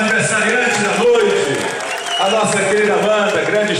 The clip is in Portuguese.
aniversariante da noite, a nossa querida banda, grande